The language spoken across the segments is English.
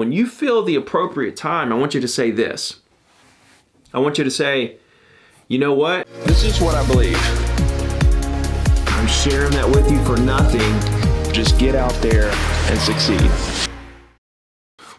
when you feel the appropriate time, I want you to say this. I want you to say, you know what? This is what I believe. I'm sharing that with you for nothing. Just get out there and succeed.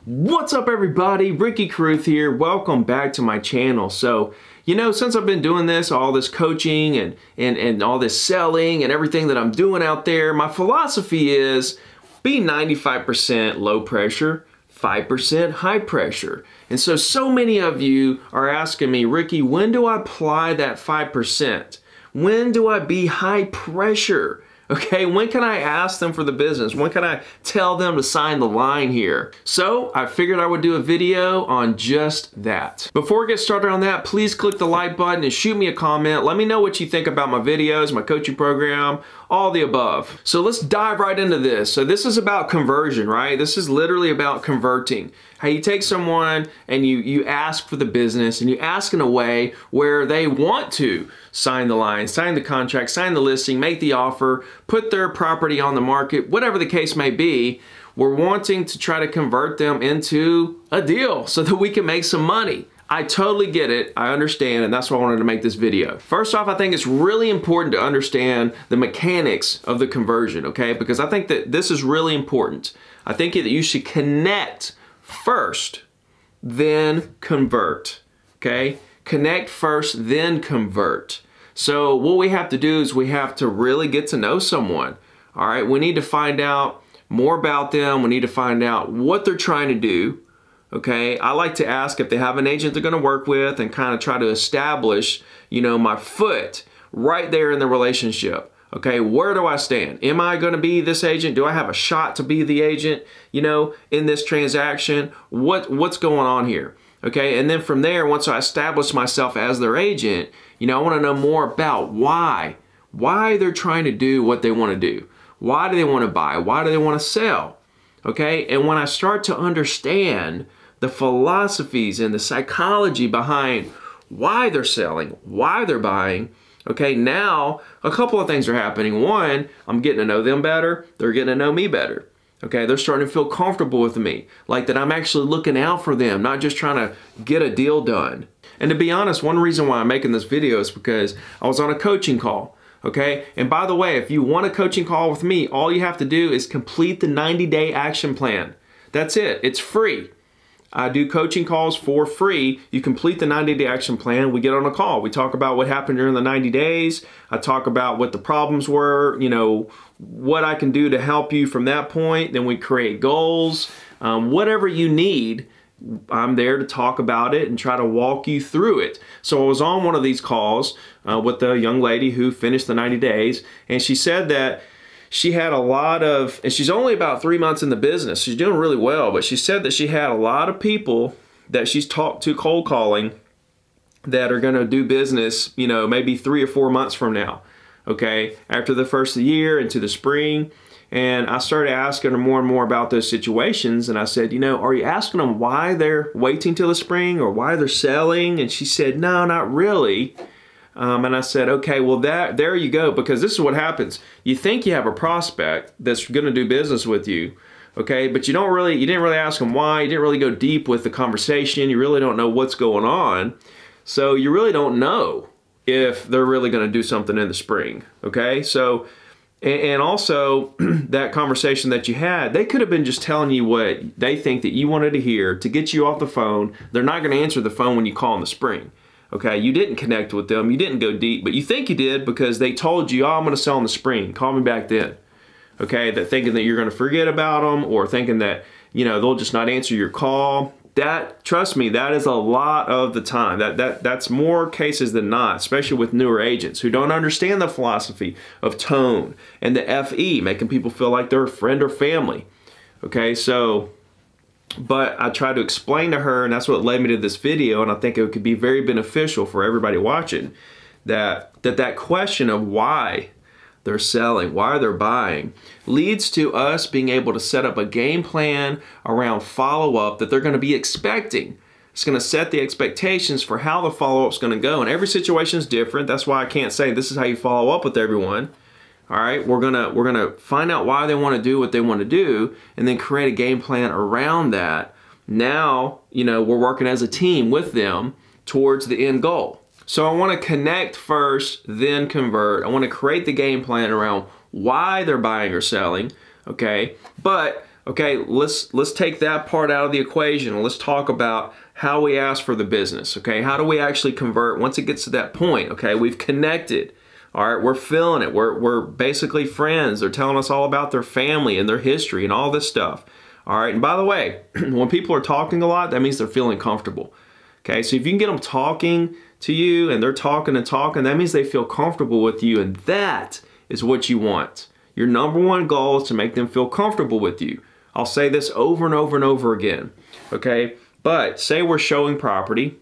What's up everybody? Ricky Carruth here. Welcome back to my channel. So, you know, since I've been doing this, all this coaching and, and, and all this selling and everything that I'm doing out there, my philosophy is be 95% low pressure, 5% high pressure. And so, so many of you are asking me, Ricky, when do I apply that 5%? When do I be high pressure? Okay, when can I ask them for the business? When can I tell them to sign the line here? So I figured I would do a video on just that. Before we get started on that, please click the like button and shoot me a comment. Let me know what you think about my videos, my coaching program, all the above. So let's dive right into this. So this is about conversion, right? This is literally about converting. How you take someone and you, you ask for the business and you ask in a way where they want to sign the line, sign the contract, sign the listing, make the offer, put their property on the market, whatever the case may be, we're wanting to try to convert them into a deal so that we can make some money. I totally get it, I understand, and that's why I wanted to make this video. First off, I think it's really important to understand the mechanics of the conversion, okay? Because I think that this is really important. I think that you should connect first, then convert. Okay? Connect first, then convert. So what we have to do is we have to really get to know someone. All right, we need to find out more about them. We need to find out what they're trying to do. Okay, I like to ask if they have an agent they're going to work with and kind of try to establish, you know, my foot right there in the relationship. Okay, where do I stand? Am I going to be this agent? Do I have a shot to be the agent, you know, in this transaction? What what's going on here? Okay, and then from there, once I establish myself as their agent, you know, I want to know more about why. Why they're trying to do what they want to do. Why do they want to buy? Why do they want to sell? Okay, and when I start to understand the philosophies and the psychology behind why they're selling, why they're buying, Okay, now a couple of things are happening. One, I'm getting to know them better. They're getting to know me better. Okay, they're starting to feel comfortable with me. Like that I'm actually looking out for them, not just trying to get a deal done. And to be honest, one reason why I'm making this video is because I was on a coaching call. Okay, and by the way, if you want a coaching call with me, all you have to do is complete the 90 day action plan. That's it, it's free. I do coaching calls for free. You complete the 90 day action plan. We get on a call. We talk about what happened during the 90 days. I talk about what the problems were, you know, what I can do to help you from that point. Then we create goals. Um, whatever you need, I'm there to talk about it and try to walk you through it. So I was on one of these calls uh, with a young lady who finished the 90 days, and she said that she had a lot of, and she's only about three months in the business. She's doing really well, but she said that she had a lot of people that she's talked to cold calling that are going to do business, you know, maybe three or four months from now. Okay, after the first the year into the spring. And I started asking her more and more about those situations. And I said, you know, are you asking them why they're waiting till the spring or why they're selling? And she said, no, not really. Um, and I said, okay, well, that there you go, because this is what happens. You think you have a prospect that's going to do business with you, okay, but you don't really, you didn't really ask them why. You didn't really go deep with the conversation. You really don't know what's going on. So you really don't know if they're really going to do something in the spring, okay? So, and also that conversation that you had, they could have been just telling you what they think that you wanted to hear to get you off the phone. They're not going to answer the phone when you call in the spring. Okay, you didn't connect with them, you didn't go deep, but you think you did because they told you, oh, I'm going to sell in the spring. Call me back then. Okay, that thinking that you're going to forget about them or thinking that, you know, they'll just not answer your call. That, trust me, that is a lot of the time. That, that That's more cases than not, especially with newer agents who don't understand the philosophy of tone and the FE, making people feel like they're a friend or family. Okay, so but I tried to explain to her, and that's what led me to this video, and I think it could be very beneficial for everybody watching, that that, that question of why they're selling, why they're buying, leads to us being able to set up a game plan around follow-up that they're going to be expecting. It's going to set the expectations for how the follow-up is going to go, and every situation is different. That's why I can't say this is how you follow up with everyone. All right, we're gonna we're gonna find out why they want to do what they want to do, and then create a game plan around that. now, you know, we're working as a team with them towards the end goal. So I want to connect first, then convert. I want to create the game plan around why they're buying or selling, okay? But okay, let's let's take that part out of the equation. Let's talk about how we ask for the business, okay? How do we actually convert once it gets to that point, okay? We've connected. All right, we're feeling it. We're, we're basically friends. They're telling us all about their family and their history and all this stuff. All right, and by the way, when people are talking a lot, that means they're feeling comfortable. Okay, so if you can get them talking to you and they're talking and talking, that means they feel comfortable with you, and that is what you want. Your number one goal is to make them feel comfortable with you. I'll say this over and over and over again. Okay, but say we're showing property.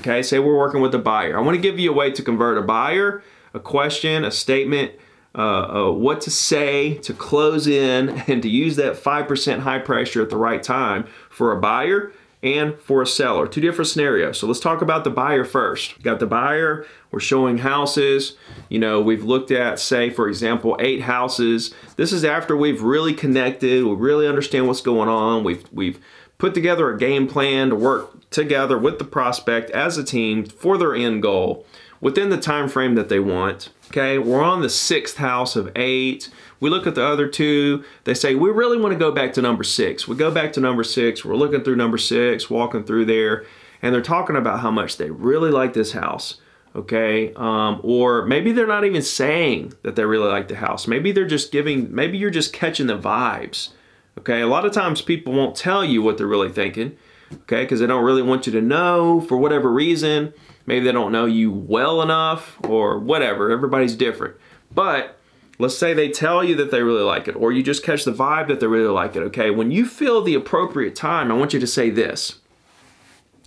Okay, say we're working with a buyer. I want to give you a way to convert a buyer, a question, a statement, uh, uh, what to say to close in and to use that 5% high pressure at the right time for a buyer and for a seller. Two different scenarios. So let's talk about the buyer first. Got the buyer, we're showing houses. You know, we've looked at, say, for example, eight houses. This is after we've really connected, we really understand what's going on. We've, we've put together a game plan to work together with the prospect as a team for their end goal within the time frame that they want. Okay, we're on the sixth house of eight. We look at the other two. They say, we really want to go back to number six. We go back to number six. We're looking through number six, walking through there, and they're talking about how much they really like this house. Okay, um, or maybe they're not even saying that they really like the house. Maybe they're just giving, maybe you're just catching the vibes. Okay, a lot of times people won't tell you what they're really thinking. Okay, because they don't really want you to know for whatever reason. Maybe they don't know you well enough or whatever. Everybody's different. But let's say they tell you that they really like it or you just catch the vibe that they really like it. Okay, when you feel the appropriate time, I want you to say this.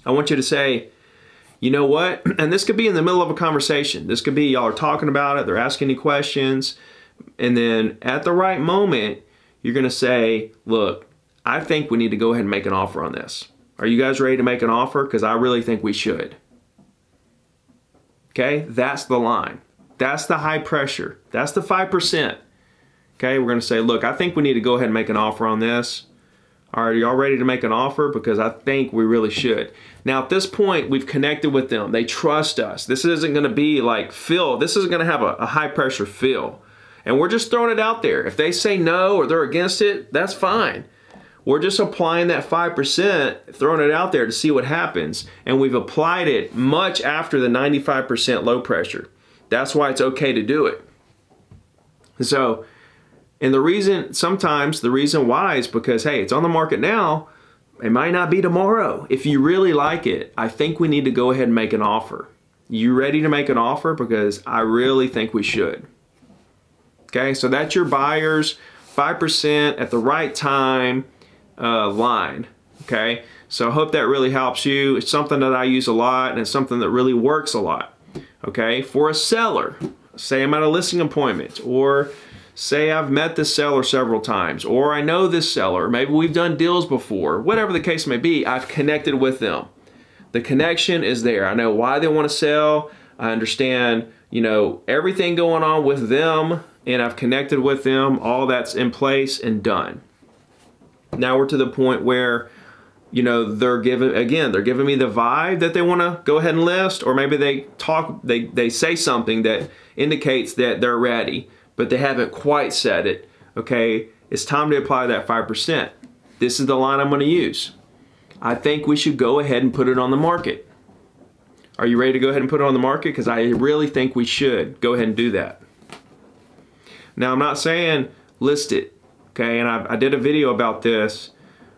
I want you to say, you know what? And this could be in the middle of a conversation. This could be y'all are talking about it, they're asking you questions. And then at the right moment, you're going to say, look, I think we need to go ahead and make an offer on this. Are you guys ready to make an offer? Because I really think we should. Okay, that's the line. That's the high pressure. That's the 5%. Okay, we're going to say, look, I think we need to go ahead and make an offer on this. All right, are y'all ready to make an offer? Because I think we really should. Now, at this point, we've connected with them. They trust us. This isn't going to be like Phil. This isn't going to have a, a high pressure feel. And we're just throwing it out there. If they say no or they're against it, that's fine. We're just applying that 5%, throwing it out there to see what happens. And we've applied it much after the 95% low pressure. That's why it's okay to do it. So, and the reason, sometimes the reason why is because, hey, it's on the market now. It might not be tomorrow. If you really like it, I think we need to go ahead and make an offer. You ready to make an offer? Because I really think we should. Okay, so that's your buyers, 5% at the right time uh, line. Okay, so I hope that really helps you. It's something that I use a lot and it's something that really works a lot. Okay, for a seller, say I'm at a listing appointment or say I've met this seller several times or I know this seller, maybe we've done deals before, whatever the case may be, I've connected with them. The connection is there. I know why they want to sell. I understand, you know, everything going on with them and I've connected with them. All that's in place and done. Now we're to the point where, you know, they're giving, again, they're giving me the vibe that they want to go ahead and list, or maybe they talk, they, they say something that indicates that they're ready, but they haven't quite said it. Okay, it's time to apply that 5%. This is the line I'm going to use. I think we should go ahead and put it on the market. Are you ready to go ahead and put it on the market? Because I really think we should go ahead and do that. Now, I'm not saying list it okay? And I, I did a video about this.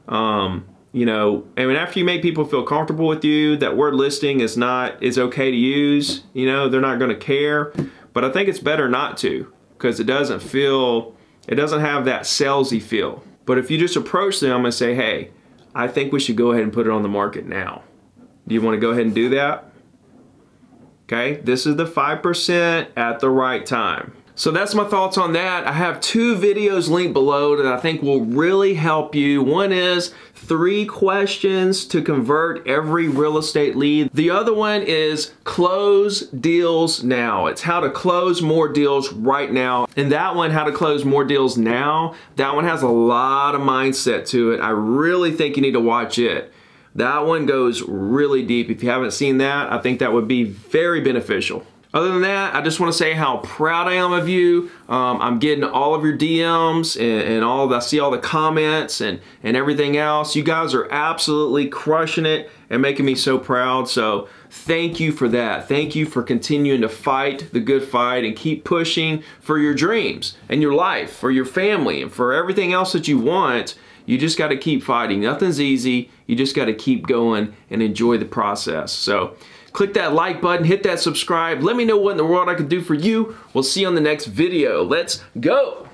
Um, you know, I mean, after you make people feel comfortable with you, that word listing is not is okay to use. You know, they're not going to care. But I think it's better not to because it doesn't feel, it doesn't have that salesy feel. But if you just approach them and say, hey, I think we should go ahead and put it on the market now. Do you want to go ahead and do that? Okay, this is the 5% at the right time. So that's my thoughts on that. I have two videos linked below that I think will really help you. One is three questions to convert every real estate lead. The other one is close deals now. It's how to close more deals right now. And that one, how to close more deals now, that one has a lot of mindset to it. I really think you need to watch it. That one goes really deep. If you haven't seen that, I think that would be very beneficial. Other than that, I just want to say how proud I am of you. Um, I'm getting all of your DMs and, and all of, I see all the comments and, and everything else. You guys are absolutely crushing it and making me so proud. So thank you for that. Thank you for continuing to fight the good fight and keep pushing for your dreams and your life, for your family, and for everything else that you want. You just got to keep fighting. Nothing's easy. You just got to keep going and enjoy the process. So click that like button, hit that subscribe. Let me know what in the world I can do for you. We'll see you on the next video. Let's go.